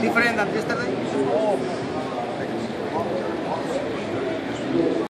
different than yesterday?